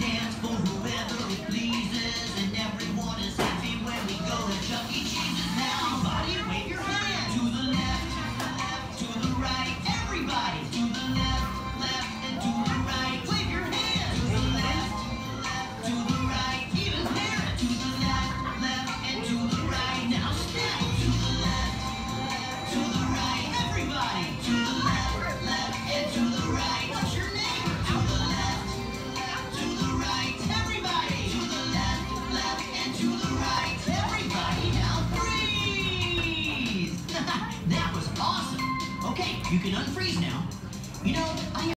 dance for You can unfreeze now. You know, I